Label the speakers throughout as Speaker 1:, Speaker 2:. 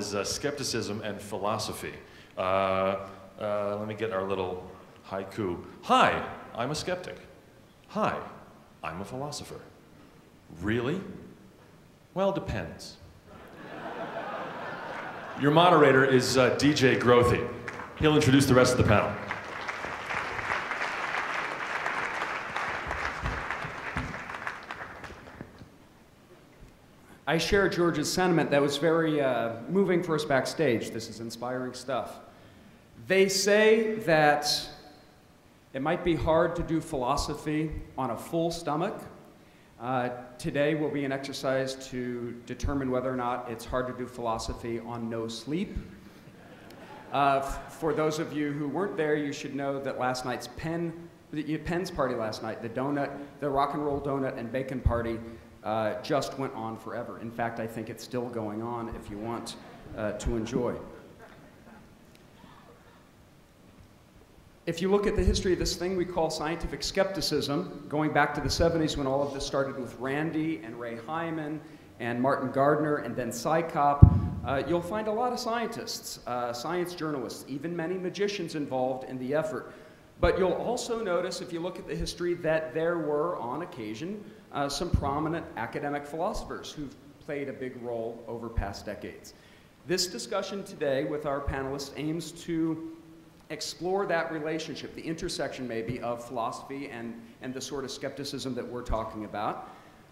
Speaker 1: is uh, skepticism and philosophy. Uh, uh, let me get our little haiku. Hi, I'm a skeptic. Hi, I'm a philosopher. Really? Well, depends. Your moderator is uh, DJ Grothe. He'll introduce the rest of the panel.
Speaker 2: I share George's sentiment. That was very uh, moving for us backstage. This is inspiring stuff. They say that it might be hard to do philosophy on a full stomach. Uh, today will be an exercise to determine whether or not it's hard to do philosophy on no sleep. Uh, for those of you who weren't there, you should know that last night's Penn, the Penn's party last night, the donut, the rock and roll donut and bacon party, uh, just went on forever. In fact, I think it's still going on if you want uh, to enjoy. If you look at the history of this thing we call scientific skepticism, going back to the 70s when all of this started with Randi and Ray Hyman and Martin Gardner and then CSICOP, uh, you'll find a lot of scientists, uh, science journalists, even many magicians involved in the effort. But you'll also notice, if you look at the history, that there were, on occasion, uh, some prominent academic philosophers who've played a big role over past decades. This discussion today with our panelists aims to explore that relationship, the intersection maybe of philosophy and, and the sort of skepticism that we're talking about,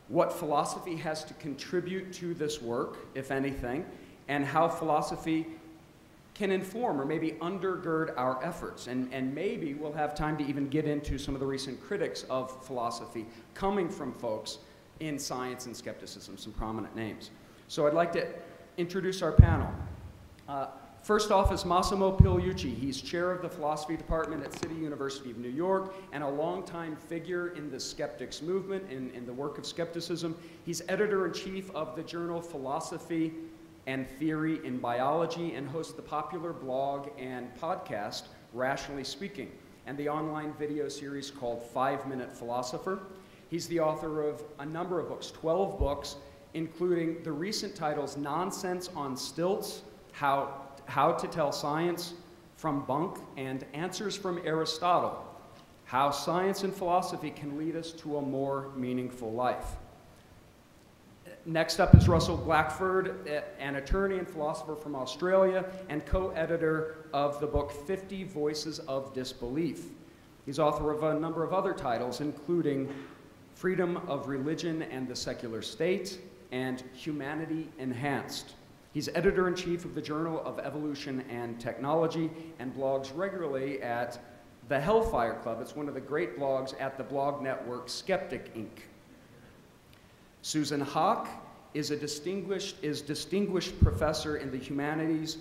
Speaker 2: what philosophy has to contribute to this work, if anything, and how philosophy can inform or maybe undergird our efforts. And, and maybe we'll have time to even get into some of the recent critics of philosophy coming from folks in science and skepticism, some prominent names. So I'd like to introduce our panel. Uh, First off is Massimo Pigliucci. He's chair of the philosophy department at City University of New York and a longtime figure in the skeptics movement, in, in the work of skepticism. He's editor in chief of the journal Philosophy and Theory in Biology and hosts the popular blog and podcast, Rationally Speaking, and the online video series called Five Minute Philosopher. He's the author of a number of books, 12 books, including the recent titles Nonsense on Stilts, How, How to Tell Science from Bunk, and Answers from Aristotle, How Science and Philosophy Can Lead Us to a More Meaningful Life. Next up is Russell Blackford, an attorney and philosopher from Australia and co editor of the book 50 Voices of Disbelief. He's author of a number of other titles, including Freedom of Religion and the Secular State and Humanity Enhanced. He's editor in chief of the Journal of Evolution and Technology and blogs regularly at the Hellfire Club. It's one of the great blogs at the blog network Skeptic Ink. Susan Haack is a distinguished, is distinguished professor in the humanities,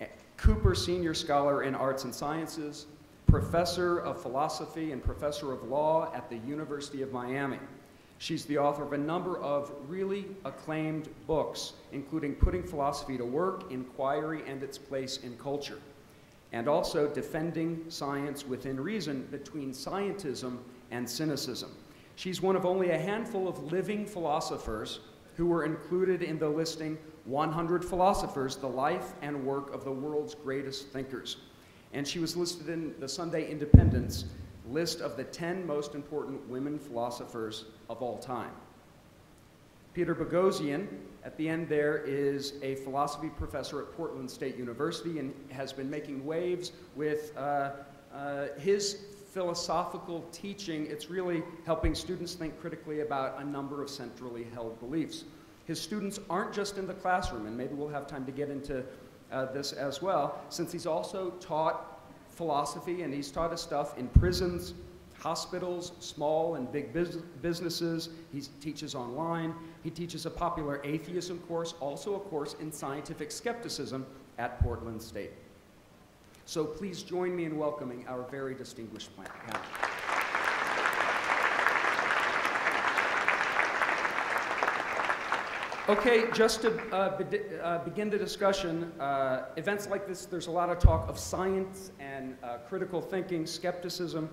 Speaker 2: eh, Cooper Senior Scholar in Arts and Sciences, professor of philosophy and professor of law at the University of Miami. She's the author of a number of really acclaimed books, including Putting Philosophy to Work, Inquiry and Its Place in Culture, and also Defending Science Within Reason Between Scientism and Cynicism. She's one of only a handful of living philosophers who were included in the listing 100 Philosophers, the life and work of the world's greatest thinkers. And she was listed in the Sunday Independent's list of the 10 most important women philosophers of all time. Peter Boghossian, at the end there, is a philosophy professor at Portland State University and has been making waves with uh, uh, his philosophical teaching, it's really helping students think critically about a number of centrally held beliefs. His students aren't just in the classroom, and maybe we'll have time to get into uh, this as well, since he's also taught philosophy and he's taught us stuff in prisons, hospitals, small and big bus businesses. He teaches online. He teaches a popular atheism course, also a course in scientific skepticism at Portland State. So please join me in welcoming our very distinguished panel. Okay, just to uh, be uh, begin the discussion, uh, events like this, there's a lot of talk of science and uh, critical thinking, skepticism.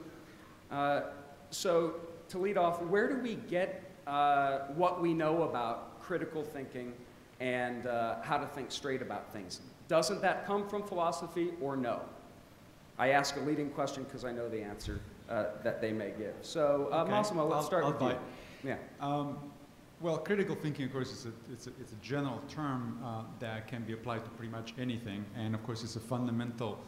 Speaker 2: Uh, so to lead off, where do we get uh, what we know about critical thinking and how to think straight about things. Doesn't that come from philosophy or no? I ask a leading question because I know the answer uh, that they may give. So, uh,
Speaker 3: Okay,
Speaker 2: Massimo, let's
Speaker 3: I'll-
Speaker 2: start
Speaker 3: I'll
Speaker 2: with you. Yeah.
Speaker 3: Um, well, critical thinking, of course, is a, it's, a, it's a general term uh, that can be applied to pretty much anything, and of course, it's a fundamental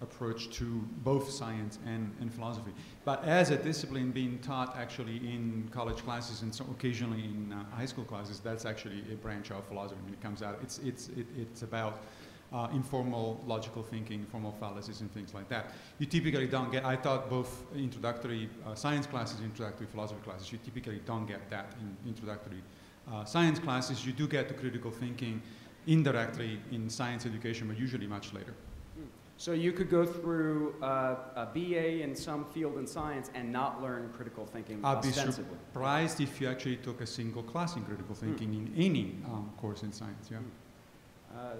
Speaker 3: approach to both science and, and philosophy. But as a discipline being taught actually in college classes and so occasionally in uh, high school classes, that's actually a branch of philosophy when it comes out. It's, it's, it, it's about uh, informal logical thinking, informal fallacies, and things like that. You typically don't get, I taught both introductory uh, science classes, introductory philosophy classes. You typically don't get that in introductory uh, science classes. You do get to critical thinking indirectly in science education, but usually much later.
Speaker 2: So you could go through uh, a BA in some field in science and not learn critical thinking
Speaker 3: I'd be surprised if you actually took a single class in critical thinking in any um, course in science, yeah,
Speaker 2: Uh,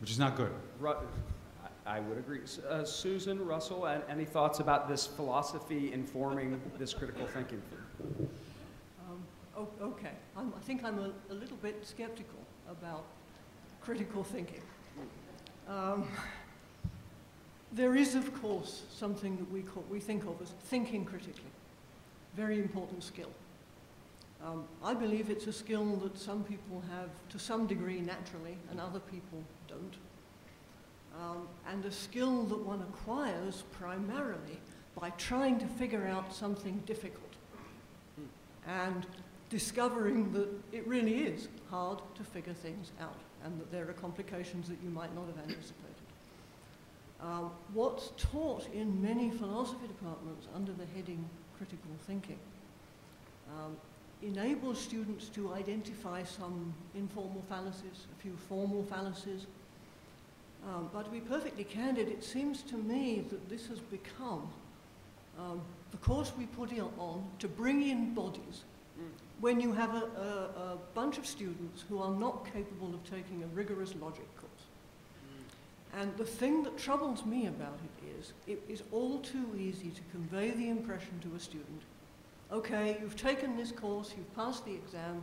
Speaker 3: which is not good.
Speaker 2: Ru- I I would agree. Uh, Susan, Russell, a- any thoughts about this philosophy informing this critical thinking?
Speaker 4: Um, o- okay, I'm, I think I'm a, a little bit skeptical about critical thinking. Um, there is, of course, something that we, call, we think of as thinking critically. Very important skill. Um, I believe it's a skill that some people have to some degree naturally and other people don't. Um, and a skill that one acquires primarily by trying to figure out something difficult and discovering that it really is hard to figure things out and that there are complications that you might not have anticipated. Um, what's taught in many philosophy departments under the heading critical thinking um, enables students to identify some informal fallacies, a few formal fallacies. Um, but to be perfectly candid, it seems to me that this has become um, the course we put in on to bring in bodies when you have a, a, a bunch of students who are not capable of taking a rigorous logic course. And the thing that troubles me about it is it is all too easy to convey the impression to a student, okay, you've taken this course, you've passed the exam,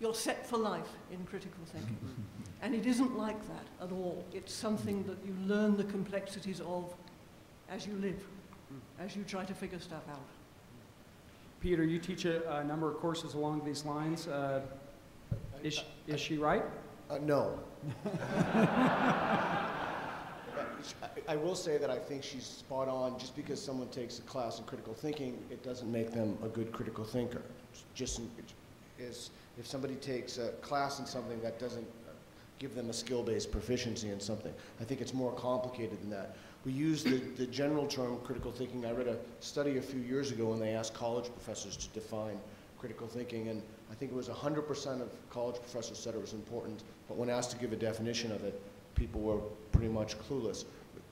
Speaker 4: you're set for life in critical thinking. and it isn't like that at all. It's something that you learn the complexities of as you live, as you try to figure stuff out.
Speaker 2: Peter, you teach a, a number of courses along these lines. Uh, is, is she right?
Speaker 5: Uh, no. I, will say that I think she's spot on. Just because someone takes a class in critical thinking, it doesn't make them a good critical thinker. Just is if somebody takes a class in something that doesn't give them a skill-based proficiency in something. I think it's more complicated than that. We use the, the general term critical thinking. I read a study a few years ago when they asked college professors to define critical thinking, and I think it was 100% of college professors said it was important, but when asked to give a definition of it, people were pretty much clueless.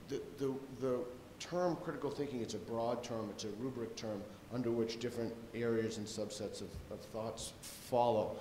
Speaker 5: The, the, the term critical thinking, it's a broad term, it's a rubric term under which different areas and subsets of, of thoughts follow.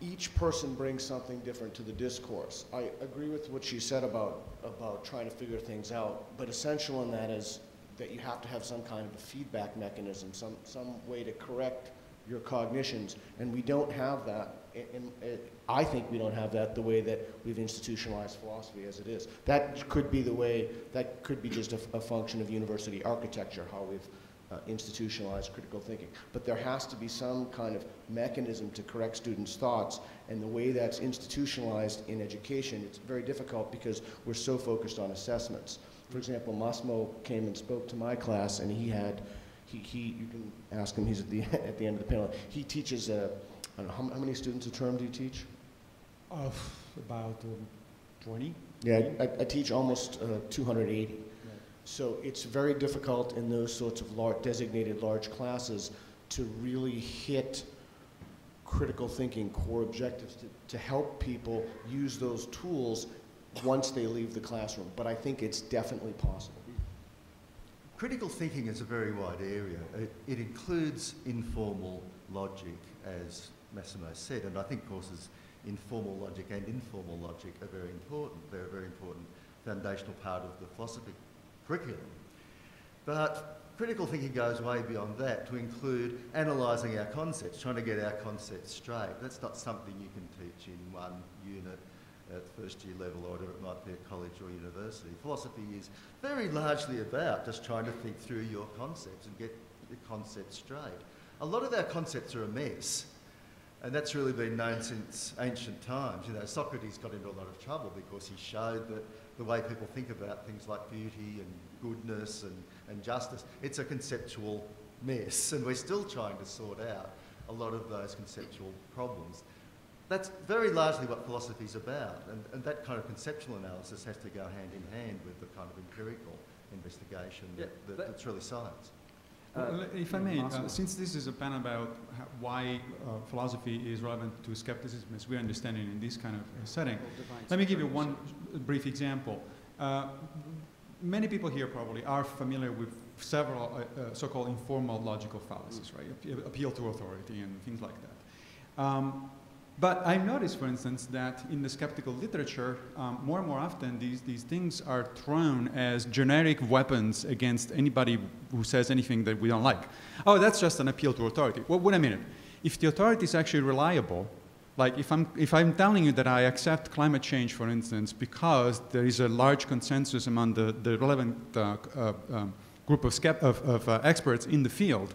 Speaker 5: Each person brings something different to the discourse. I agree with what she said about, about trying to figure things out, but essential in that is that you have to have some kind of a feedback mechanism, some, some way to correct your cognitions, and we don't have that. And, and I think we don't have that the way that we've institutionalized philosophy as it is. That could be the way, that could be just a, a function of university architecture, how we've uh, institutionalized critical thinking. But there has to be some kind of mechanism to correct students' thoughts, and the way that's institutionalized in education, it's very difficult because we're so focused on assessments. For example, Massimo came and spoke to my class, and he had, he, he you can ask him, he's at the, at the end of the panel. He teaches, don't know, how, how many students a term do you teach?
Speaker 3: Of about um, 20.
Speaker 5: Yeah, I, I teach almost uh, 280. So it's very difficult in those sorts of lar designated large classes to really hit critical thinking core objectives to, to help people use those tools once they leave the classroom. But I think it's definitely possible.
Speaker 6: Critical thinking is a very wide area. It, it includes informal logic, as Massimo said, and I think courses in formal logic and informal logic are very important. They're a very important foundational part of the philosophy curriculum. But critical thinking goes way beyond that to include analysing our concepts, trying to get our concepts straight. That's not something you can teach in one unit at first year level or whatever it might be at college or university. Philosophy is very largely about just trying to think through your concepts and get your concepts straight. A lot of our concepts are a mess. And that's really been known since ancient times. You know, Socrates got into a lot of trouble because he showed that the way people think about things like beauty and goodness and, and justice, it's a conceptual mess. And we're still trying to sort out a lot of those conceptual problems. That's very largely what philosophy is about. And, and that kind of conceptual analysis has to go hand in hand with the kind of empirical investigation that,
Speaker 2: Yeah,
Speaker 6: that,
Speaker 2: but-
Speaker 6: that's really science.
Speaker 2: Uh,
Speaker 3: Well, if I may, uh, since this is a panel about why uh, philosophy is relevant to skepticism as we understand it in this kind of uh, setting, let me give you one brief example. Uh, many people here probably are familiar with several so-called informal logical fallacies, right? Appe- Appeal to authority and things like that. Um, but I noticed, for instance, that in the skeptical literature, um, more and more often these, these things are thrown as generic weapons against anybody who says anything that we don't like. Oh, that's just an appeal to authority. Well, wait a minute. If the authority is actually reliable, like if I'm, if I'm telling you that I accept climate change, for instance, because there is a large consensus among the, the relevant uh, uh, um, group of, of, of uh, experts in the field,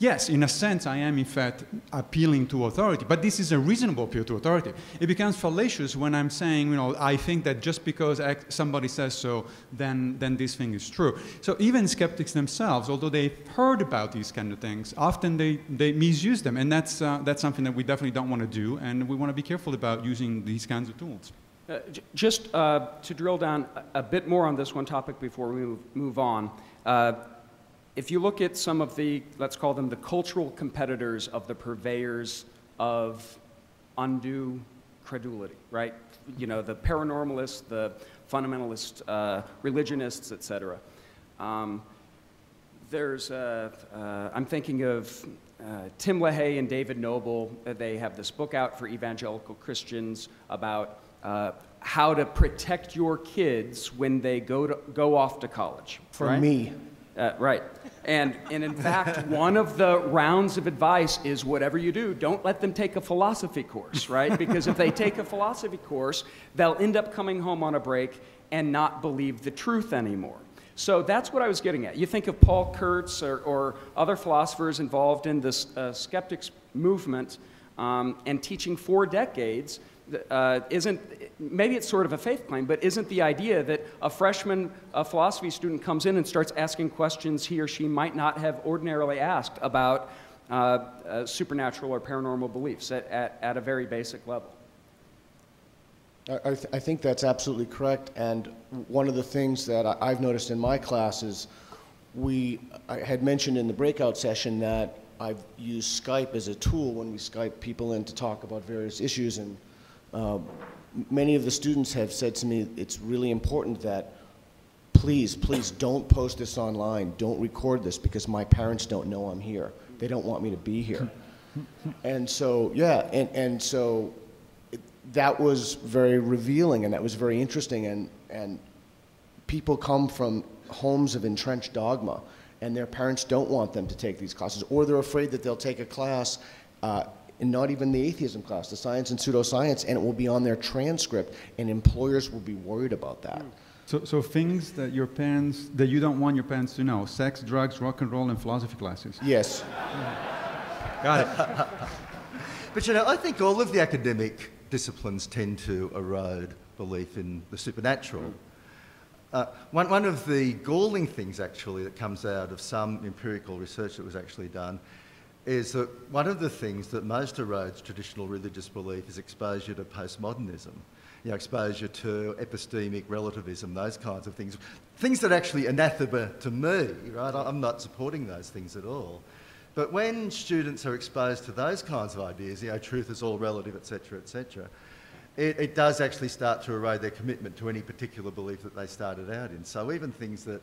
Speaker 3: yes, in a sense, I am in fact appealing to authority, but this is a reasonable appeal to authority. It becomes fallacious when I'm saying, you know, I think that just because somebody says so, then, then this thing is true. So even skeptics themselves, although they've heard about these kind of things, often they, they misuse them, and that's, uh, that's something that we definitely don't want to do, and we want to be careful about using these kinds of tools.
Speaker 2: Uh, Just uh, to drill down a a bit more on this one topic before we move, move on, uh, if you look at some of the, let's call them the cultural competitors of the purveyors of undue credulity, right? You know, the paranormalists, the fundamentalist uh, religionists, et cetera. Um, there's, uh, uh, I'm thinking of uh, Tim LaHaye and David Noebel. Uh, They have this book out for evangelical Christians about uh, how to protect your kids when they go, to, go off to college.
Speaker 5: For
Speaker 2: right?
Speaker 5: me,
Speaker 2: Uh, right. And, and in fact, one of the rounds of advice is whatever you do, don't let them take a philosophy course, right? Because if they take a philosophy course, they'll end up coming home on a break and not believe the truth anymore. So that's what I was getting at. You think of Paul Kurtz or, or other philosophers involved in this uh, skeptics movement um, and teaching for decades. Uh, isn't maybe it's sort of a faith claim, but isn't the idea that a freshman a philosophy student comes in and starts asking questions he or she might not have ordinarily asked about uh, uh, supernatural or paranormal beliefs at, at, at a very basic level?
Speaker 5: I, th- I think that's absolutely correct. And one of the things that I, I've noticed in my classes, we, I had mentioned in the breakout session that I've used Skype as a tool when we Skype people in to talk about various issues. And uh, many of the students have said to me, it's really important that please, please don't post this online. Don't record this because my parents don't know I'm here. They don't want me to be here. and so, yeah, and, and so it, that was very revealing and that was very interesting. And, and people come from homes of entrenched dogma and their parents don't want them to take these classes or they're afraid that they'll take a class uh, and not even the atheism class, the science and pseudoscience, and it will be on their transcript, and employers will be worried about that.
Speaker 3: So, so things that your parents, that you don't want your parents to know, sex, drugs, rock and roll, and philosophy classes.
Speaker 5: Yes.
Speaker 3: Got it.
Speaker 6: But you know, I think all of the academic disciplines tend to erode belief in the supernatural. Uh, one, one of the galling things, actually, that comes out of some empirical research that was actually done is that one of the things that most erodes traditional religious belief is exposure to postmodernism. You know, exposure to epistemic relativism, those kinds of things. Things that are actually anathema to me, right? I'm not supporting those things at all. But when students are exposed to those kinds of ideas, you know, truth is all relative, etc., etc., it, it does actually start to erode their commitment to any particular belief that they started out in. So even things that,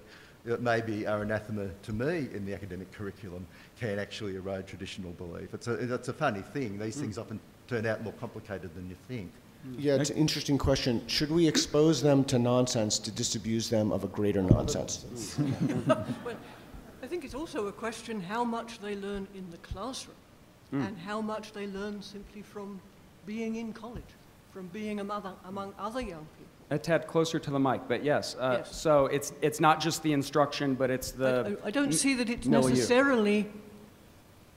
Speaker 6: that maybe are anathema to me in the academic curriculum can actually erode traditional belief. It's a, it's a funny thing. These things often turn out more complicated than you think.
Speaker 5: Yeah, it's an interesting question. Should we expose them to nonsense to disabuse them of a greater nonsense?
Speaker 4: Well, I think it's also a question how much they learn in the classroom
Speaker 2: Mm.
Speaker 4: and how much they learn simply from being in college, from being among, among other young people.
Speaker 2: A tad closer to the mic, but yes. Uh,
Speaker 4: Yes.
Speaker 2: So it's, it's not just the instruction, but it's the.
Speaker 4: I, I don't see that it's
Speaker 2: milieu.
Speaker 4: necessarily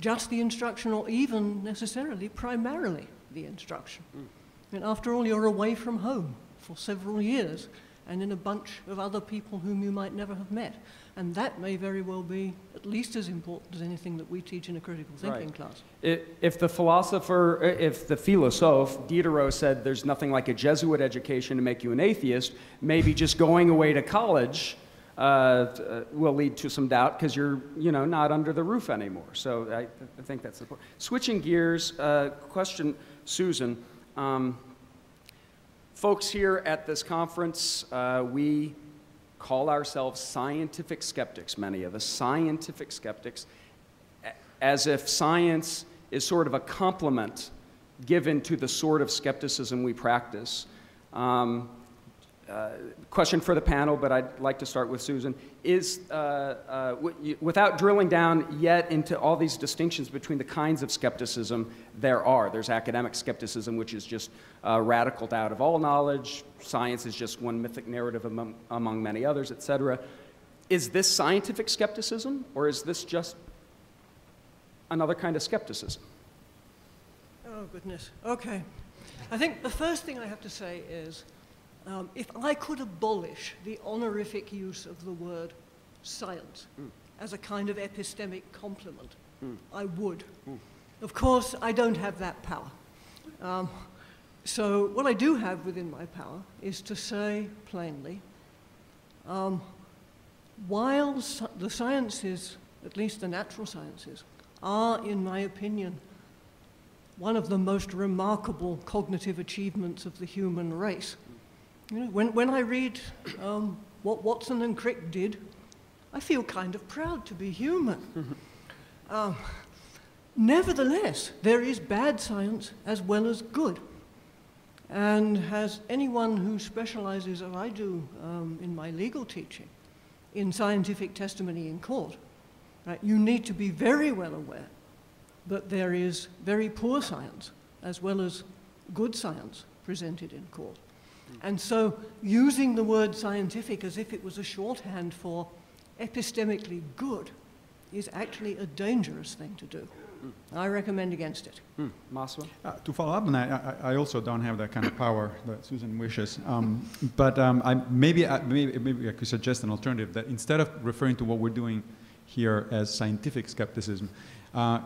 Speaker 4: just the instruction or even necessarily primarily the instruction. And after all, you're away from home for several years and in a bunch of other people whom you might never have met. And that may very well be at least as important as anything that we teach in a critical thinking
Speaker 2: Right.
Speaker 4: class.
Speaker 2: If the philosopher, if the philosophe, Diderot said there's nothing like a Jesuit education to make you an atheist, maybe just going away to college uh, uh, will lead to some doubt because you're, you know, not under the roof anymore. So I, I think that's the point. Switching gears, uh, question, Susan. Um, folks here at this conference, uh, we call ourselves scientific skeptics, many of us, scientific skeptics as if science is sort of a complement given to the sort of skepticism we practice. Um, uh, question for the panel, but I'd like to start with Susan. Is, uh, uh, without drilling down yet into all these distinctions between the kinds of skepticism there are, there's academic skepticism, which is just uh, radical doubt of all knowledge, science is just one mythic narrative among, among many others, et cetera. Is this scientific skepticism, or is this just another kind of skepticism.
Speaker 4: Oh, goodness. Okay. I think the first thing I have to say is um, if I could abolish the honorific use of the word science as a kind of epistemic compliment, I would. Of course, I don't have that power. Um, so, what I do have within my power is to say plainly um, while the sciences, at least the natural sciences, are, in my opinion, one of the most remarkable cognitive achievements of the human race. You know, when, when I read um, what Watson and Crick did, I feel kind of proud to be human. um, nevertheless, there is bad science as well as good. And as anyone who specializes, as I do um, in my legal teaching, in scientific testimony in court, right, you need to be very well aware that there is very poor science as well as good science presented in court. And so using the word scientific as if it was a shorthand for epistemically good is actually a dangerous thing to do. I recommend against it.
Speaker 2: Hmm. Maswa?
Speaker 3: Uh, to follow up on that, I, I also don't have that kind of power that Susan wishes. Um, but um, I, maybe, I, maybe, maybe I could suggest an alternative that instead of referring to what we're doing here as scientific skepticism, uh,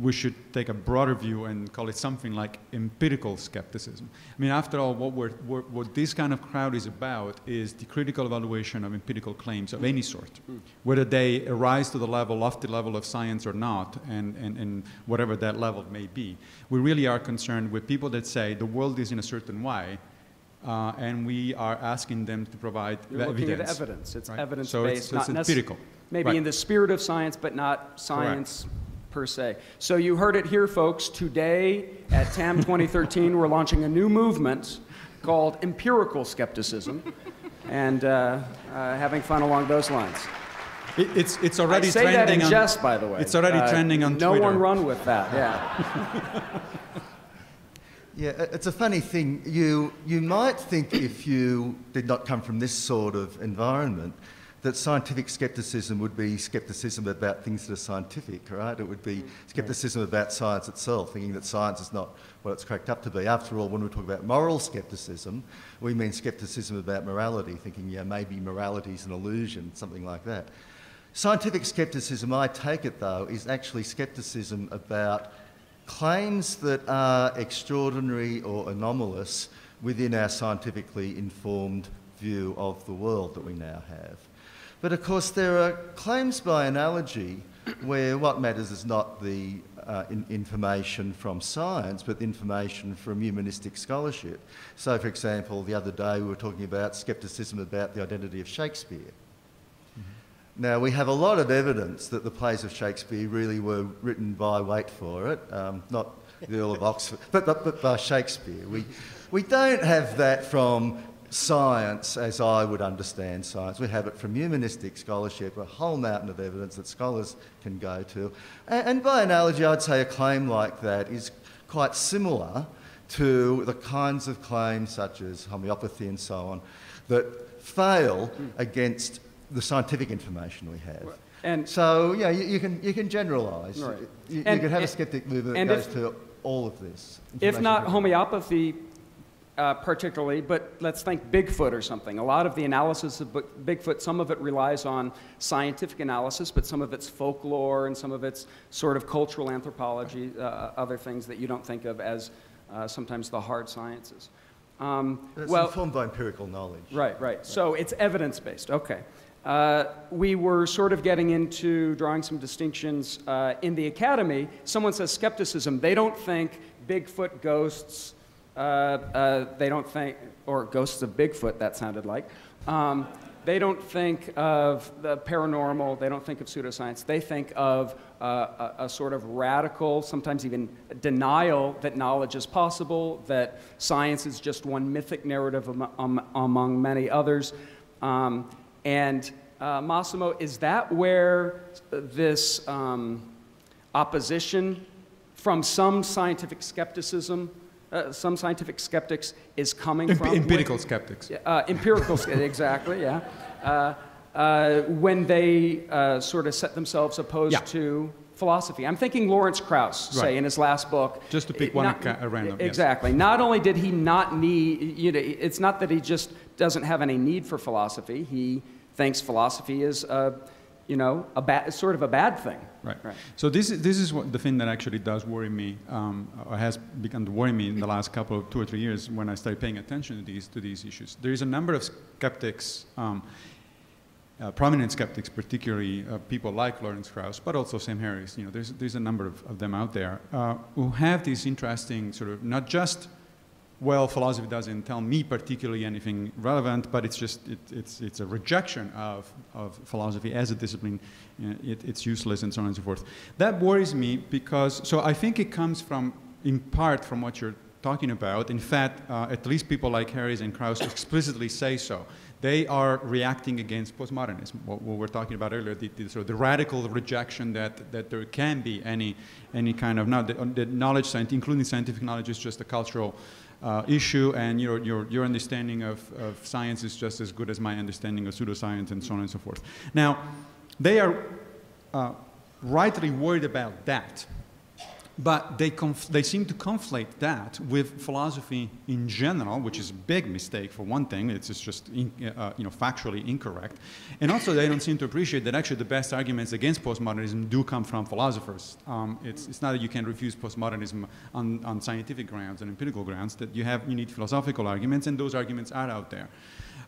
Speaker 3: we should take a broader view and call it something like empirical skepticism. I mean, after all, what, we're, we're, what this kind of crowd is about is the critical evaluation of empirical claims of any sort, whether they arise to the level, lofty level of science or not, and, and, and whatever that level may be. We really are concerned with people that say the world is in a certain way, uh, and we are asking them to provide
Speaker 2: You're
Speaker 3: evidence.
Speaker 2: evidence. It's
Speaker 3: right?
Speaker 2: evidence-based,
Speaker 3: So it's, so
Speaker 2: not
Speaker 3: it's
Speaker 2: necess-
Speaker 3: empirical.
Speaker 2: Maybe
Speaker 3: Right.
Speaker 2: in the spirit of science, but not science per se. So you heard it here, folks. Today at TAM 2013, we're launching a new movement called empirical skepticism, and uh, uh, having fun along those lines.
Speaker 3: It, it's, it's already
Speaker 2: I say
Speaker 3: trending
Speaker 2: that in
Speaker 3: on,
Speaker 2: jest, by the way.
Speaker 3: It's already
Speaker 2: Uh,
Speaker 3: trending on
Speaker 2: no
Speaker 3: Twitter.
Speaker 2: No one run with that. Yeah.
Speaker 6: Yeah, it's a funny thing. You, you might think if you did not come from this sort of environment that scientific skepticism would be skepticism about things that are scientific, right? It would be mm, skepticism about science itself, thinking that science is not what it's cracked up to be. After all, when we talk about moral skepticism, we mean skepticism about morality, thinking, yeah, maybe morality is an illusion, something like that. Scientific skepticism, I take it though, is actually skepticism about claims that are extraordinary or anomalous within our scientifically informed view of the world that we now have. But of course, there are claims by analogy where what matters is not the uh, in- information from science, but the information from humanistic scholarship. So, for example, the other day we were talking about skepticism about the identity of Shakespeare. Now, we have a lot of evidence that the plays of Shakespeare really were written by, wait for it, um, not the Earl of Oxford, but, but, but by Shakespeare. We, we don't have that from science, as I would understand science. We have it from humanistic scholarship, a whole mountain of evidence that scholars can go to. And, and by analogy, I'd say a claim like that is quite similar to the kinds of claims, such as homeopathy and so on, that fail against the scientific information we have.
Speaker 2: And
Speaker 6: So, yeah, you, you can, you can generalise.
Speaker 2: Right.
Speaker 6: You, you can have a
Speaker 2: and-
Speaker 6: skeptic movement that goes
Speaker 2: if-
Speaker 6: to all of this.
Speaker 2: if not homeopathy uh, particularly, but let's think Bigfoot or something. A lot of the analysis of Bigfoot, some of it relies on scientific analysis, but some of it's folklore and some of it's sort of cultural anthropology, uh, other things that you don't think of as uh, sometimes the hard sciences. Um,
Speaker 6: It's
Speaker 2: well,
Speaker 6: informed by empirical knowledge.
Speaker 2: Right, right. So it's evidence based. Okay. Uh, we were sort of getting into drawing some distinctions uh, in the academy. Someone says skepticism. They don't think Bigfoot ghosts. Uh, uh, they don't think, or ghosts of Bigfoot. That sounded like. Um, they don't think of the paranormal. They don't think of pseudoscience. They think of uh, a, a sort of radical, sometimes even denial that knowledge is possible, that science is just one mythic narrative am, um, among many others. Um, and uh, Massimo, is that where this um, opposition from some scientific skepticism, uh, some scientific skeptics, is coming
Speaker 3: Emp-
Speaker 2: from?
Speaker 3: empirical skeptics.
Speaker 2: Uh, empirical, exactly, yeah. Uh, uh, when they uh, sort of set themselves opposed
Speaker 3: Yeah.
Speaker 2: to philosophy. I'm thinking Lawrence Krauss, say, in his last book.
Speaker 3: Just to pick one
Speaker 2: not-
Speaker 3: at random, yes.
Speaker 2: Exactly. Not only did he not need, you know, it's not that he just doesn't have any need for philosophy. He thinks philosophy is, uh, you know, a sort of a bad thing.
Speaker 3: Right.
Speaker 2: Right.
Speaker 3: So this is, this is what the thing that actually does worry me, um, or has begun to worry me in the last couple of two or three years when I started paying attention to these to these issues. There is a number of skeptics, um, uh, prominent skeptics, particularly uh, people like Lawrence Krauss, but also Sam Harris. You know, there's there's a number of, of them out there uh, who have these interesting sort of not just well, philosophy doesn't tell me particularly anything relevant, but it's just it, it's it's a rejection of, of philosophy as a discipline. Uh, it, it's useless and so on and so forth. That worries me because so I think it comes from in part from what you're talking about. In fact, uh, at least people like Harris and Krauss explicitly say so. They are reacting against postmodernism, what, what we were talking about earlier, the, the, sort of the radical rejection that, that there can be any, any kind of, not that, that knowledge, scient- including scientific knowledge, is just a cultural uh, issue, and your, your, your understanding of, of science is just as good as my understanding of pseudoscience, and so on and so forth. Now, they are uh, rightly worried about that, but they, they seem to conflate that with philosophy in general, which is a big mistake for one thing. It's just in, uh, you know, factually incorrect. And also, they don't seem to appreciate that actually the best arguments against postmodernism do come from philosophers. Um, it's, it's not that you can refuse postmodernism on, on scientific grounds and empirical grounds, that you, have, you need philosophical arguments, and those arguments are out there.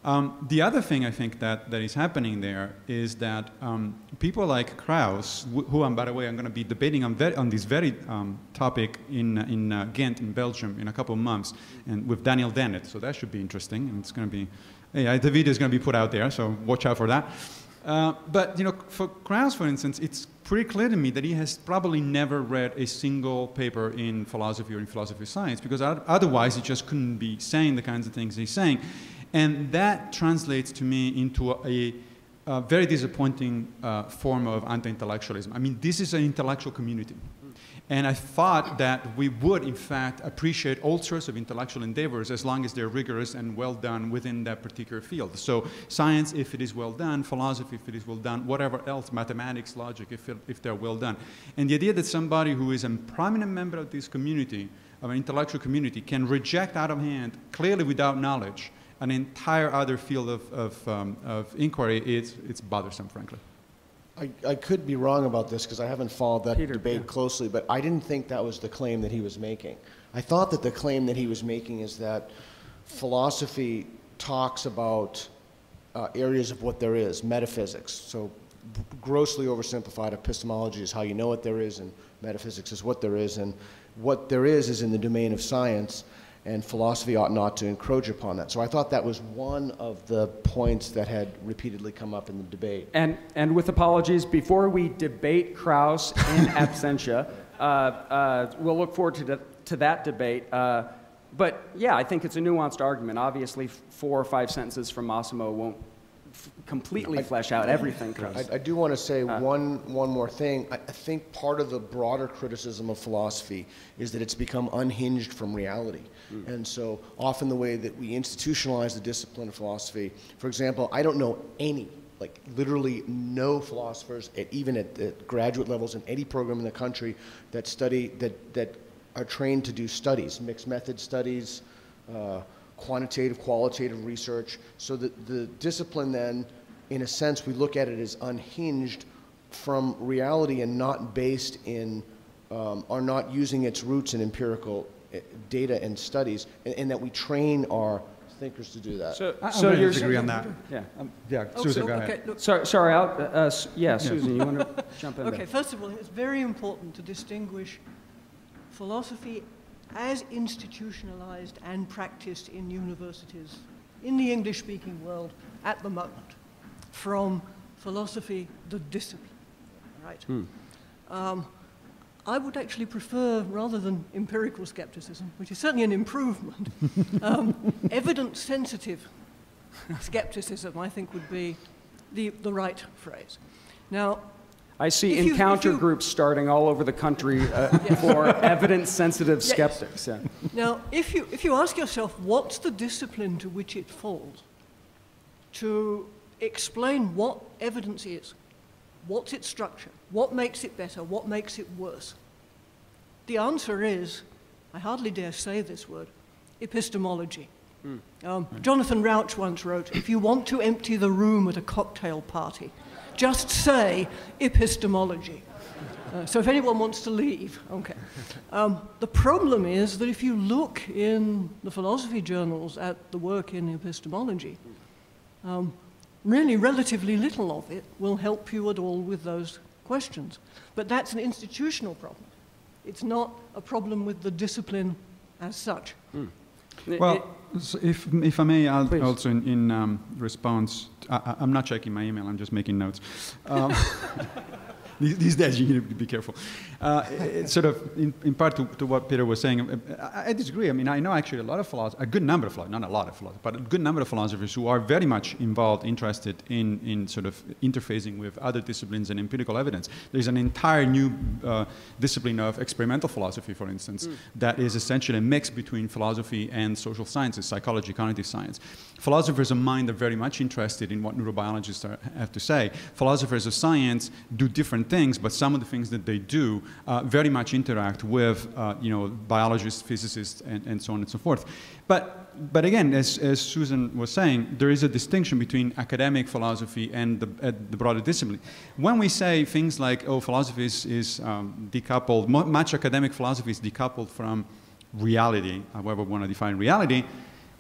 Speaker 3: Um, the other thing I think that, that is happening there is that um, people like Krauss, wh- who, I'm, by the way, I'm going to be debating on, on this very um, topic in, in uh, Ghent, in Belgium, in a couple of months, and with Daniel Dennett, so that should be interesting, and it's going to be, yeah, the video is going to be put out there, so watch out for that. Uh, but, you know, for Krauss, for instance, it's pretty clear to me that he has probably never read a single paper in philosophy or in philosophy of science, because otherwise he just couldn't be saying the kinds of things he's saying. And that translates to me into a, a very disappointing uh, form of anti intellectualism. I mean, this is an intellectual community. And I thought that we would, in fact, appreciate all sorts of intellectual endeavors as long as they're rigorous and well done within that particular field. So, science, if it is well done, philosophy, if it is well done, whatever else, mathematics, logic, if, it, if they're well done. And the idea that somebody who is a prominent member of this community, of an intellectual community, can reject out of hand, clearly without knowledge, an entire other field of, of, um, of inquiry, it's, it's bothersome, frankly.
Speaker 5: I, I could be wrong about this because I haven't followed that
Speaker 2: Peter,
Speaker 5: debate
Speaker 2: yeah.
Speaker 5: closely, but I didn't think that was the claim that he was making. I thought that the claim that he was making is that philosophy talks about uh, areas of what there is, metaphysics. So b- grossly oversimplified, epistemology is how you know what there is, and metaphysics is what there is, and what there is is in the domain of science, and philosophy ought not to encroach upon that. So I thought that was one of the points that had repeatedly come up in the debate.
Speaker 2: And, and with apologies, before we debate Krauss in absentia, uh, uh, we'll look forward to, the, to that debate. Uh, but yeah, I think it's a nuanced argument. Obviously, four or five sentences from Massimo won't completely flesh out everything.
Speaker 5: I, I do want to say
Speaker 2: Uh,
Speaker 5: one, one more thing. I, I think part of the broader criticism of philosophy is that it's become unhinged from reality. And so often the way that we institutionalize the discipline of philosophy, for example, I don't know any, like literally no philosophers, at, even at, at graduate levels in any program in the country that study, that, that are trained to do studies, mixed method studies, uh, quantitative, qualitative research. So that the discipline then, in a sense, we look at it as unhinged from reality and not based in, um, are not using its roots in empirical uh, data and studies, and, and that we train our thinkers to do that.
Speaker 2: So,
Speaker 3: I, I
Speaker 2: so you're
Speaker 3: disagree on that.
Speaker 2: Yeah.
Speaker 3: Um, yeah,
Speaker 4: Oh,
Speaker 3: Susan,
Speaker 4: so-
Speaker 3: go
Speaker 4: okay,
Speaker 3: ahead.
Speaker 4: look,
Speaker 2: Sorry, sorry. I'll, uh, uh, yeah, Susan, you want to jump in
Speaker 4: Okay,
Speaker 2: there?
Speaker 4: first of all, it's very important to distinguish philosophy as institutionalized and practiced in universities in the English speaking world at the moment from philosophy, the discipline. Right?
Speaker 2: Hmm.
Speaker 4: Um, I would actually prefer, rather than empirical skepticism, which is certainly an improvement, um, evidence sensitive skepticism, I think, would be the, the right phrase. Now,
Speaker 2: I see
Speaker 4: If
Speaker 2: encounter
Speaker 4: you-
Speaker 2: groups starting all over the country uh, for evidence-sensitive
Speaker 4: Yes.
Speaker 2: skeptics. Yeah.
Speaker 4: Now, if you, if you ask yourself what's the discipline to which it falls to explain what evidence is, what's its structure, what makes it better, what makes it worse, the answer is, I hardly dare say this word, epistemology. Um, Jonathan Rauch once wrote, if you want to empty the room at a cocktail party, just say epistemology. Uh, so if anyone wants to leave, okay. Um, the problem is that if you look in the philosophy journals at the work in epistemology, um, really relatively little of it will help you at all with those questions. But that's an institutional problem. It's not a problem with the discipline as such.
Speaker 2: It-
Speaker 3: Well, if, if I may, I'll
Speaker 2: Please.
Speaker 3: also in, in um, response, I, I- I'm not checking my email, I'm just making notes. Um, these, days, you need to be careful. Uh, it's sort of, in, in part to, to what Peter was saying, uh, I, I disagree. I mean, I know actually a lot of philosophers, a good number of philosophers, not a lot of philosophers, but a good number of philosophers who are very much involved, interested in, in sort of interfacing with other disciplines and empirical evidence. There's an entire new uh, discipline of experimental philosophy, for instance, that is essentially a mix between philosophy and social sciences, psychology, cognitive science. Philosophers of mind are very much interested in what neurobiologists are, have to say. Philosophers of science do different things, but some of the things that they do uh, very much interact with, uh, you know, biologists, physicists, and, and so on and so forth. But, but again, as, as Susan was saying, there is a distinction between academic philosophy and the, uh, the broader discipline. When we say things like, oh, philosophy is, is um, decoupled, much academic philosophy is decoupled from reality, however we want to define reality,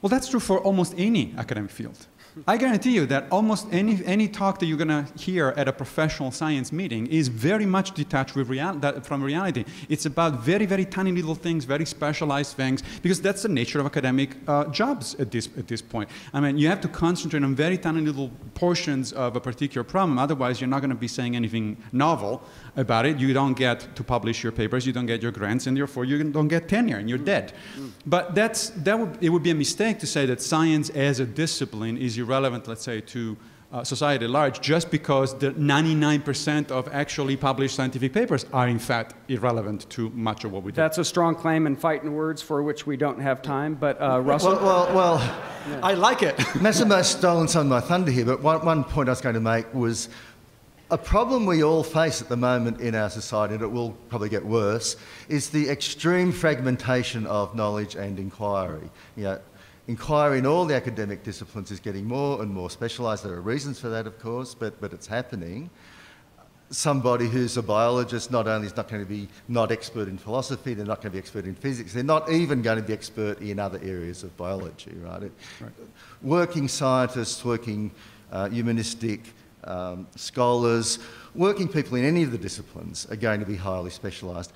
Speaker 3: well, that's true for almost any academic field. I guarantee you that almost any, any talk that you're going to hear at a professional science meeting is very much detached with real, that, from reality. It's about very, very tiny little things, very specialized things, because that's the nature of academic uh, jobs at this, at this point. I mean, you have to concentrate on very tiny little portions of a particular problem, otherwise, you're not going to be saying anything novel about it. You don't get to publish your papers, you don't get your grants, and therefore you don't get tenure, and you're dead. But that's, that would, it would be a mistake to say that science as a discipline is irrelevant, let's say, to uh, society at large, just because the 99% of actually published scientific papers are, in fact, irrelevant to much of what we do.
Speaker 2: That's a strong claim and fighting words for which we don't have time. But uh, Russell,
Speaker 6: Well, well, well
Speaker 3: I like it.
Speaker 6: Massimo's stolen some of my thunder here, but one, one point I was going to make was a problem we all face at the moment in our society, and it will probably get worse, is the extreme fragmentation of knowledge and inquiry. You know, inquiry in all the academic disciplines is getting more and more specialised. There are reasons for that, of course, but, but it's happening. Somebody who's a biologist not only is not going to be not expert in philosophy, they're not going to be expert in physics, they're not even going to be expert in other areas of biology, right? It- Working scientists, working uh, humanistic um, scholars, working people in any of the disciplines are going to be highly specialised.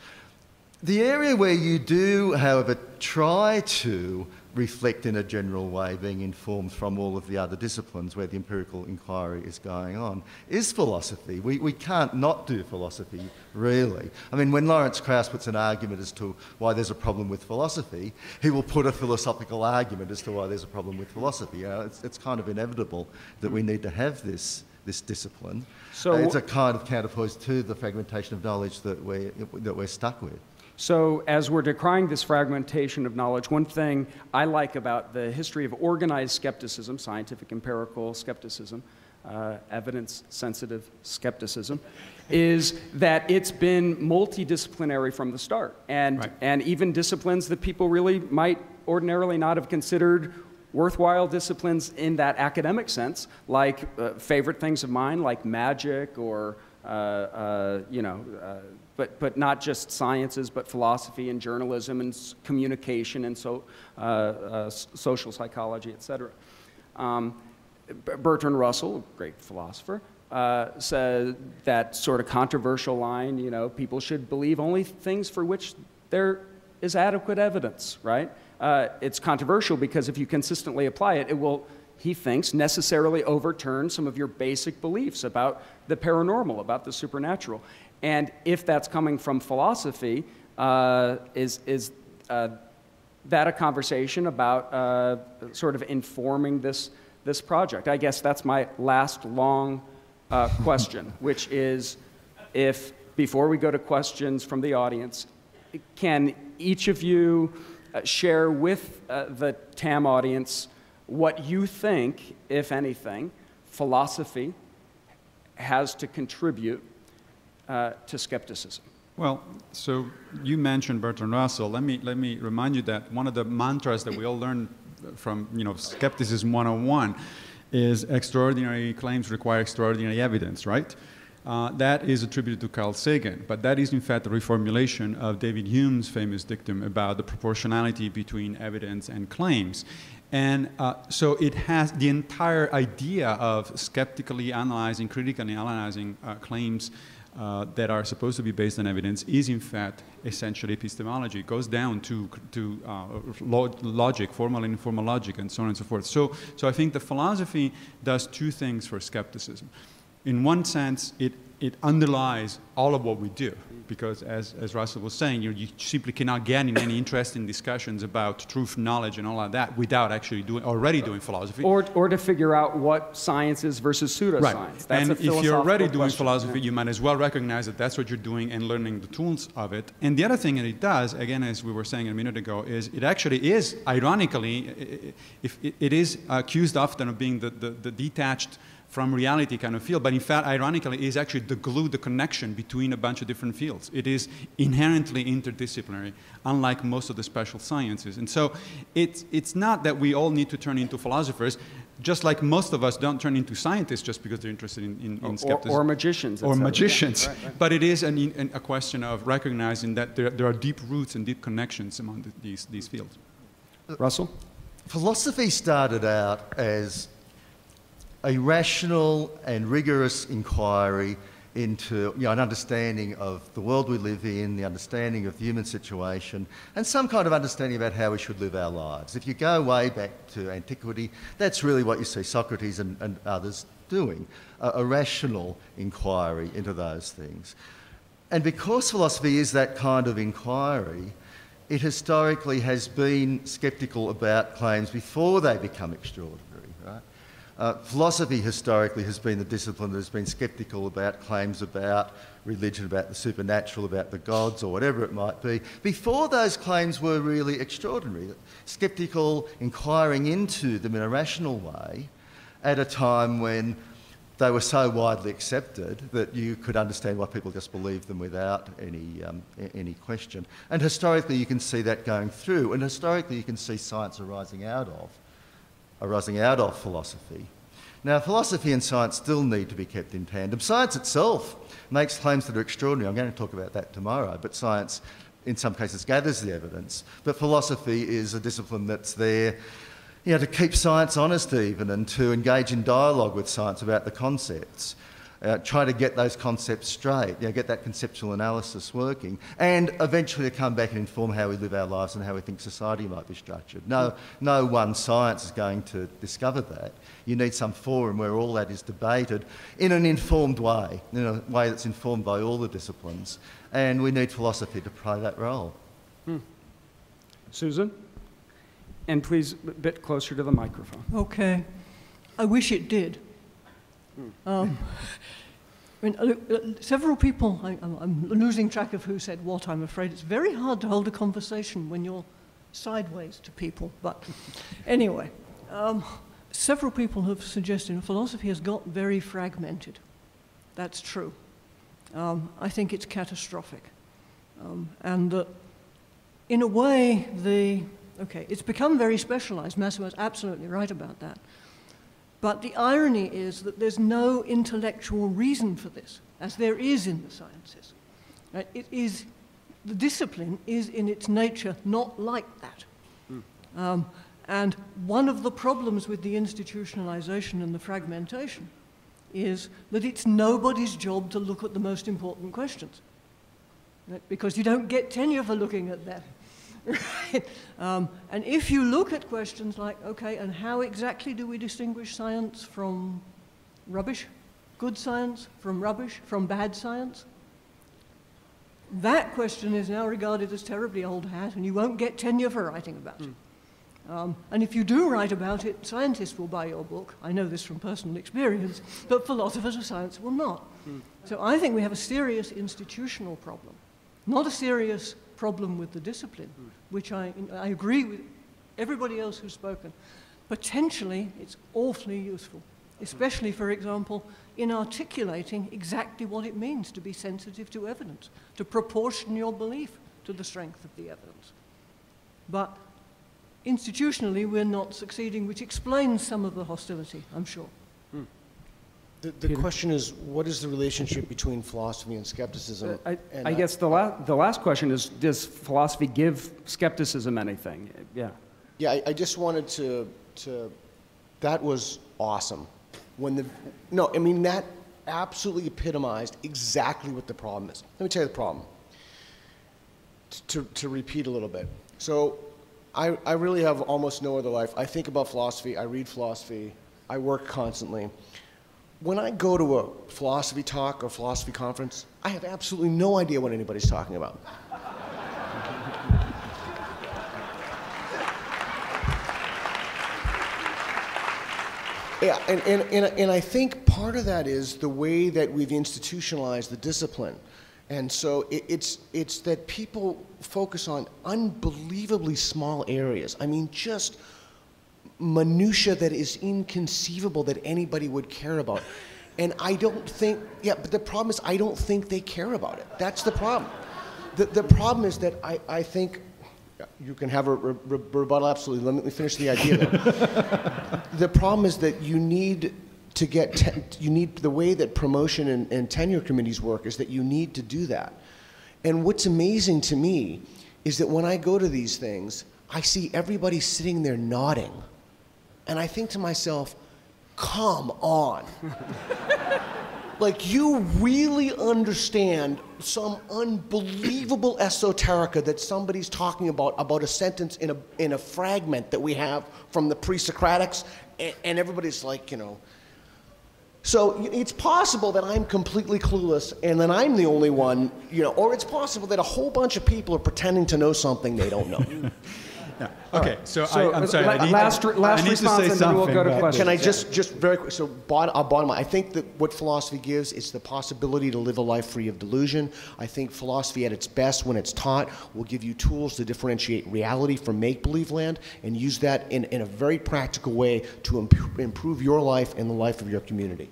Speaker 6: The area where you do, however, try to reflect in a general way, being informed from all of the other disciplines where the empirical inquiry is going on, is philosophy. We, we can't not do philosophy, really. I mean, when Lawrence Krauss puts an argument as to why there's a problem with philosophy, he will put a philosophical argument as to why there's a problem with philosophy. You know, it's, it's kind of inevitable that we need to have this, this discipline.
Speaker 2: So-
Speaker 6: it's a kind of counterpoise to the fragmentation of knowledge that we're, that we're stuck with.
Speaker 2: So, as we're decrying this fragmentation of knowledge, one thing I like about the history of organized skepticism, scientific empirical skepticism, uh, evidence sensitive skepticism, is that it's been multidisciplinary from the start. And,
Speaker 3: Right.
Speaker 2: and even disciplines that people really might ordinarily not have considered worthwhile disciplines in that academic sense, like uh, favorite things of mine, like magic or, uh, uh, you know, uh, but, but not just sciences, but philosophy and journalism and communication and so, uh, uh, social psychology, et cetera. Um, Bertrand Russell, a great philosopher, uh, said that sort of controversial line, you know, people should believe only things for which there is adequate evidence, right? Uh, it's controversial because if you consistently apply it, it will, he thinks, necessarily overturn some of your basic beliefs about the paranormal, about the supernatural. And if that's coming from philosophy, uh, is, is uh, that a conversation about uh, sort of informing this, this project? I guess that's my last long uh, question, which is if, before we go to questions from the audience, can each of you uh, share with uh, the TAM audience what you think, if anything, philosophy has to contribute uh, to skepticism?
Speaker 3: Well, so you mentioned Bertrand Russell. Let me, let me remind you that one of the mantras that we all learn from, you know, Skepticism 101 is extraordinary claims require extraordinary evidence, right? Uh, that is attributed to Carl Sagan, but that is in fact a reformulation of David Hume's famous dictum about the proportionality between evidence and claims. And uh, so it has the entire idea of skeptically analyzing, critically analyzing uh, claims uh, that are supposed to be based on evidence is in fact essentially epistemology. It goes down to, to uh, lo- logic, formal and informal logic, and so on and so forth. So, so I think the philosophy does two things for skepticism. In one sense, it, it underlies all of what we do, because as, as Russell was saying, you, you simply cannot get in any interesting discussions about truth, knowledge, and all of that without actually doing, already doing philosophy.
Speaker 2: Or, or to figure out what science is versus pseudoscience.
Speaker 3: Right.
Speaker 2: That's
Speaker 3: and if you're already doing
Speaker 2: question.
Speaker 3: philosophy,
Speaker 2: Yeah.
Speaker 3: you might as well recognize that that's what you're doing and learning the tools of it. And the other thing that it does, again, as we were saying a minute ago, is it actually is, ironically, if it, it is accused often of being the, the, the detached from reality kind of field, but in fact, ironically, is actually the glue, the connection between a bunch of different fields. It is inherently interdisciplinary, unlike most of the special sciences. And so it's, it's not that we all need to turn into philosophers, just like most of us don't turn into scientists just because they're interested in, in, in skepticism
Speaker 2: or magicians.
Speaker 3: or magicians.
Speaker 2: Yeah, right, right.
Speaker 3: But it is an, an, a question of recognizing that there, there are deep roots and deep connections among the, these, these fields.
Speaker 2: Russell?
Speaker 6: Philosophy started out as a rational and rigorous inquiry into you know, an understanding of the world we live in, the understanding of the human situation, and some kind of understanding about how we should live our lives. If you go way back to antiquity, that's really what you see Socrates and, and others doing a, a rational inquiry into those things. And because philosophy is that kind of inquiry, it historically has been sceptical about claims before they become extraordinary? Uh, philosophy historically has been the discipline that has been sceptical about claims about religion, about the supernatural, about the gods, or whatever it might be, before those claims were really extraordinary. Sceptical, inquiring into them in a rational way at a time when they were so widely accepted that you could understand why people just believed them without any, um, any question. And historically, you can see that going through, and historically, you can see science arising out of, arising out of philosophy. Now, philosophy and science still need to be kept in tandem. Science itself makes claims that are extraordinary. I'm going to talk about that tomorrow, but science, in some cases, gathers the evidence. But philosophy is a discipline that's there you know, to keep science honest even and to engage in dialogue with science about the concepts. Uh, try to get those concepts straight, you know, get that conceptual analysis working, and eventually to come back and inform how we live our lives and how we think society might be structured. No, no one science is going to discover that. You need some forum where all that is debated in an informed way, in a way that's informed by all the disciplines, and we need philosophy to play that role.
Speaker 2: Susan? And please, a bit closer to the microphone.
Speaker 4: Okay. I wish it did. Um, I mean, uh, uh, several people, I, I'm, I'm losing track of who said what, I'm afraid. It's very hard to hold a conversation when you're sideways to people. But anyway, um, several people have suggested philosophy has got very fragmented. That's true. Um, I think it's catastrophic. Um, and that, in a way, the, okay, it's become very specialized. Massimo's absolutely right about that. But the irony is that there's no intellectual reason for this, as there is in the sciences. Right? It is, the discipline is in its nature not like that. Um, and one of the problems with the institutionalization and the fragmentation is that it's nobody's job to look at the most important questions. Right? Because you don't get tenure for looking at them. Right? Um, and if you look at questions like, okay, and how exactly do we distinguish science from rubbish? Good science from rubbish, from bad science? That question is now regarded as terribly old hat, and you won't get tenure for writing about it. Um, and if you do write about it, scientists will buy your book. I know this from personal experience, but philosophers of science will not. So I think we have a serious institutional problem, not a serious problem with the discipline, which I, I agree with everybody else who's spoken. Potentially, it's awfully useful, especially, for example, in articulating exactly what it means to be sensitive to evidence, to proportion your belief to the strength of the evidence. But institutionally, we're not succeeding, which explains some of the hostility, I'm sure.
Speaker 5: The, the question is, what is the relationship between philosophy and skepticism?
Speaker 2: Uh, I,
Speaker 5: And
Speaker 2: I guess the, la- the last question is Does philosophy give skepticism anything? Yeah.
Speaker 5: Yeah, I, I just wanted to, to, that was awesome. When the, no, I mean, that absolutely epitomized exactly what the problem is. Let me tell you the problem. To, to repeat a little bit. So, I, I really have almost no other life. I think about philosophy, I read philosophy, I work constantly. When I go to a philosophy talk or philosophy conference, I have absolutely no idea what anybody's talking about. Yeah, and, and, and, and I think part of that is the way that we've institutionalized the discipline. And so it, it's, it's that people focus on unbelievably small areas. I mean, just minutia that is inconceivable that anybody would care about. And I don't think, yeah, but the problem is I don't think they care about it. That's the problem. The, the problem is that I, I think, you can have a re- re- rebuttal, absolutely. Let me finish the idea the problem is that you need to get, you need, the way that promotion and, and tenure committees work is that you need to do that. And what's amazing to me is that when I go to these things, I see everybody sitting there nodding. And I think to myself, come on. like, you really understand some unbelievable esoterica that somebody's talking about, about a sentence in a, in a fragment that we have from the pre Socratics, and, and everybody's like, you know. So it's possible that I'm completely clueless and then I'm the only one, you know, or it's possible that a whole bunch of people are pretending to know something they don't know.
Speaker 3: Yeah. Okay, so,
Speaker 2: So,
Speaker 3: I, I'm sorry.
Speaker 2: la-
Speaker 3: I need,
Speaker 2: last re- last
Speaker 3: I need to
Speaker 2: response,
Speaker 3: say
Speaker 2: and then we'll go to questions.
Speaker 5: Can I just, just very quick, so bottom, uh, bottom line, I think that what philosophy gives is the possibility to live a life free of delusion. I think philosophy at its best, when it's taught, will give you tools to differentiate reality from make-believe land and use that in, in a very practical way to imp- improve your life and the life of your community.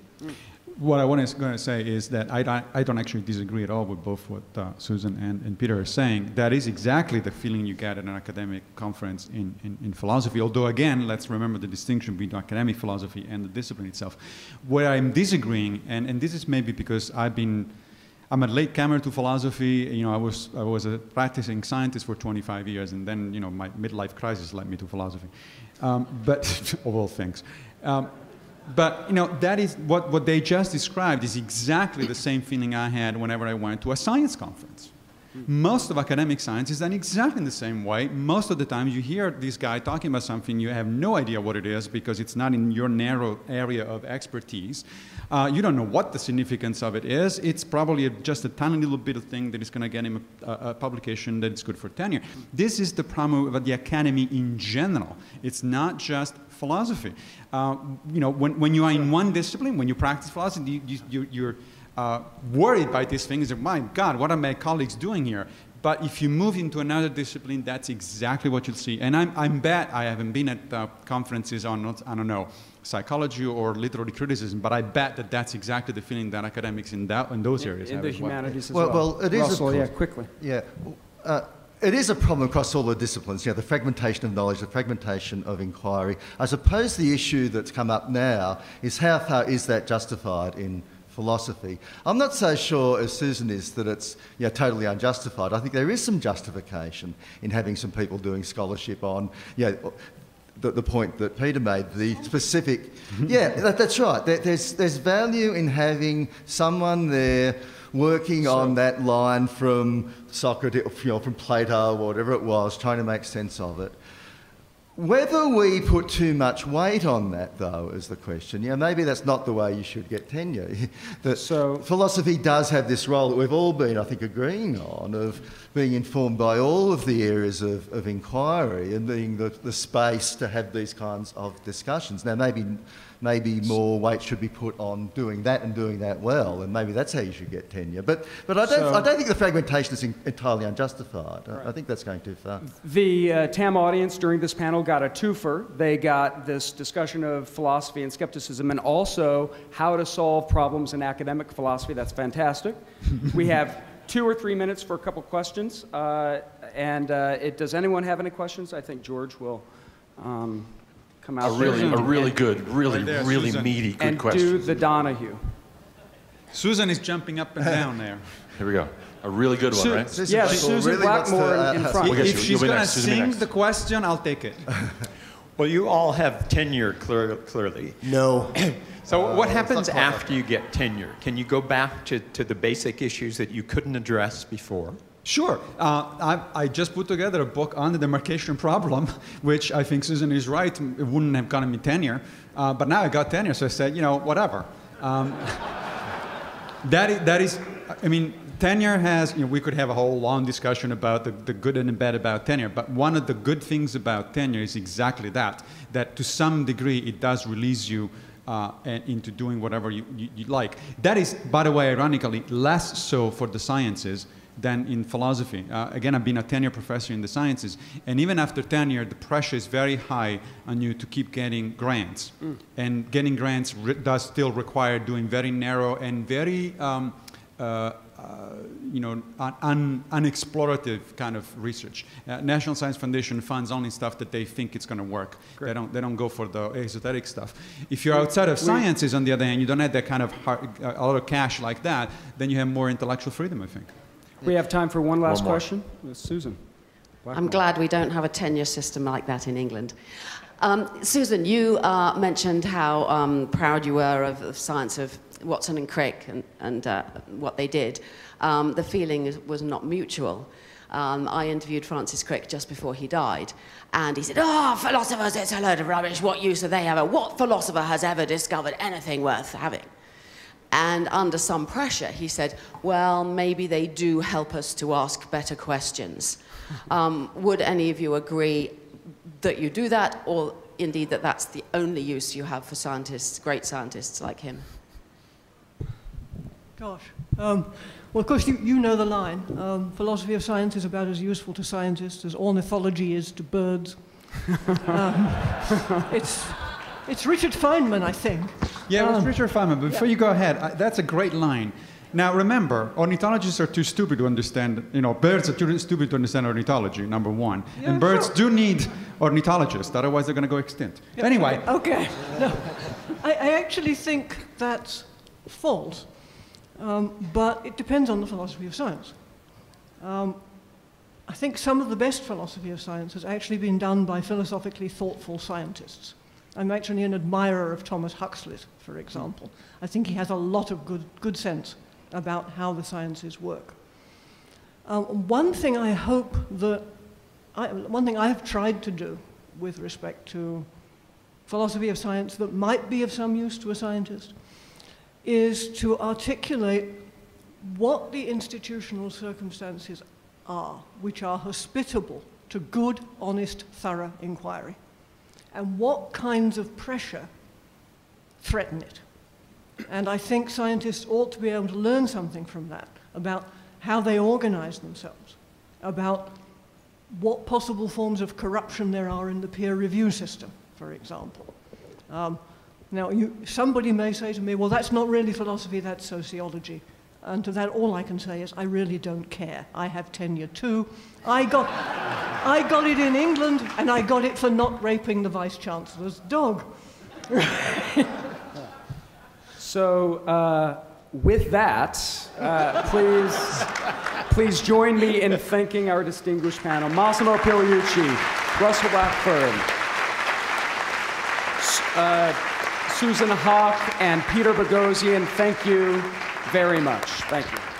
Speaker 3: What I was going to say is that I, don't- I don't actually disagree at all with both what uh, Susan and, and Peter are saying. That is exactly the feeling you get at an academic conference in, in, in philosophy. Although, again, let's remember the distinction between academic philosophy and the discipline itself. Where I'm disagreeing, and, and this is maybe because I've been, I'm a latecomer to philosophy. You know, I was, I was a practicing scientist for 25 years, and then, you know, my midlife crisis led me to philosophy. Um, but, of all things. Um, But you know that is what, what they just described is exactly the same feeling I had whenever I went to a science conference. Most of academic science is done exactly in the same way. Most of the time, you hear this guy talking about something, you have no idea what it is because it's not in your narrow area of expertise. Uh, you don't know what the significance of it is. It's probably a, just a tiny little bit of thing that is going to get him a, a, publication that is good for tenure. This is the problem with the academy in general. It's not just philosophy. Uh, you know, when, when you are in one discipline, when you practice philosophy, you, you, you're uh, worried by these things. My God, what are my colleagues doing here? But if you move into another discipline, that's exactly what you'll see. And I'm, I'm bet I haven't been at uh, conferences on, I don't know, psychology or literary criticism, but I bet that that's exactly the feeling that academics in, that, in those areas
Speaker 2: in,
Speaker 3: have
Speaker 2: the humanities
Speaker 3: well.
Speaker 2: as well.
Speaker 6: Well, well it is
Speaker 2: Russell, yeah, quickly.
Speaker 6: Yeah. Uh, it is a problem across all the disciplines, you know, the fragmentation of knowledge, the fragmentation of inquiry. I suppose the issue that's come up now is how far is that justified in philosophy. I'm not so sure as Susan is that it's you know, totally unjustified. I think there is some justification in having some people doing scholarship on you know, the, the point that Peter made, the specific. Mm-hmm. yeah, that, that's right. There, there's, there's value in having someone there working so, on that line from Socrates, you know, from Plato, or whatever it was, trying to make sense of it. Whether we put too much weight on that, though, is the question. Know, maybe that's not the way you should get tenure. that so, philosophy does have this role that we've all been, I think, agreeing on of being informed by all of the areas of, of inquiry and being the, the space to have these kinds of discussions. Now, maybe maybe more weight should be put on doing that and doing that well, and maybe that's how you should get tenure. But, but I, don't, so, I don't think the fragmentation is in, entirely unjustified. Right. I, I, think that's going too far.
Speaker 2: The uh, TAM audience during this panel got a twofer. They got this discussion of philosophy and skepticism and also how to solve problems in academic philosophy. That's fantastic. we have two or three minutes for a couple questions. Uh, and uh, it, does anyone have any questions? I think George will. Um, come out.
Speaker 1: A really, a really good, really, right there, really Susan. meaty, good
Speaker 2: and
Speaker 1: question.
Speaker 2: do the Donahue.
Speaker 3: Susan is jumping up and down there.
Speaker 1: Here we go. A really good one,
Speaker 2: Su-
Speaker 1: right?
Speaker 2: Susan yeah, Susan really Blackmore to, uh, in front.
Speaker 3: We'll if she's going to sing the question, I'll take it.
Speaker 7: well, you all have tenure clear, clearly.
Speaker 5: No.
Speaker 7: so uh, what happens after you get tenure? Can you go back to, to the basic issues that you couldn't address before?
Speaker 3: Sure. Uh, I, I, just put together a book on the demarcation problem, which I think Susan is right. It wouldn't have gotten me tenure. Uh, but now I got tenure, so I said, you know, whatever. Um, that, is, that is, I mean, tenure has, you know, we could have a whole long discussion about the, the good and the bad about tenure. But one of the good things about tenure is exactly that, that to some degree it does release you uh, into doing whatever you, you, you like. That is, by the way, ironically, less so for the sciences than in philosophy. Uh, again, I've been a tenure professor in the sciences, and even after tenure, the pressure is very high on you to keep getting grants. Mm. And getting grants does still require doing very narrow and very, um, uh, uh, you know, un unexplorative kind of research. Uh, National Science Foundation funds only stuff that they think it's going to work. Great. They don't, they don't go for the esoteric stuff. If you're outside of sciences, on the other hand, you don't have that kind of hard, uh, a lot of cash like that, then you have more intellectual freedom, I think.
Speaker 2: We have time for one last one question. Susan.
Speaker 8: Blackmore. I'm glad we don't have a tenure system like that in England. Um, Susan, you uh, mentioned how um, proud you were of the science of Watson and Crick and, and uh, what they did. Um, the feeling was not mutual. Um, I interviewed Francis Crick just before he died, and he said, Oh, philosophers, it's a load of rubbish. What use do they ever? What philosopher has ever discovered anything worth having? And under some pressure, he said, well, maybe they do help us to ask better questions. Um, would any of you agree that you do that, or indeed that that's the only use you have for scientists, great scientists like him?
Speaker 4: Gosh. Um, well, of course, you, you know the line. Um, philosophy of science is about as useful to scientists as ornithology is to birds. um, it's, it's Richard Feynman, I think.
Speaker 3: Yeah, um, Richard Feynman. But before yeah. you go ahead, I, that's a great line. Now, remember, ornithologists are too stupid to understand, you know, birds are too stupid to understand ornithology, number one. Yeah, and birds sure. do need ornithologists, otherwise they're going to go extinct. Yeah, anyway.
Speaker 4: Okay. No, I, I, actually think that's false, um, but it depends on the philosophy of science. Um, I think some of the best philosophy of science has actually been done by philosophically thoughtful scientists. I'm actually an admirer of Thomas Huxley's, for example. I think he has a lot of good, good sense about how the sciences work. Um, one thing I hope that, I, one thing I have tried to do with respect to philosophy of science that might be of some use to a scientist is to articulate what the institutional circumstances are which are hospitable to good, honest, thorough inquiry, and what kinds of pressure threaten it. And I think scientists ought to be able to learn something from that about how they organize themselves, about what possible forms of corruption there are in the peer review system, for example. Um, now, you, somebody may say to me, well, that's not really philosophy, that's sociology. And to that, all I can say is, I really don't care. I have tenure too. I got, I got it in England, and I got it for not raping the vice chancellor's dog.
Speaker 2: So, uh, with that, uh, please, please join me in thanking our distinguished panel Massimo Pigliucci, Russell Blackford, uh, Susan Haack, and Peter Boghossian. Thank you very much. Thank you.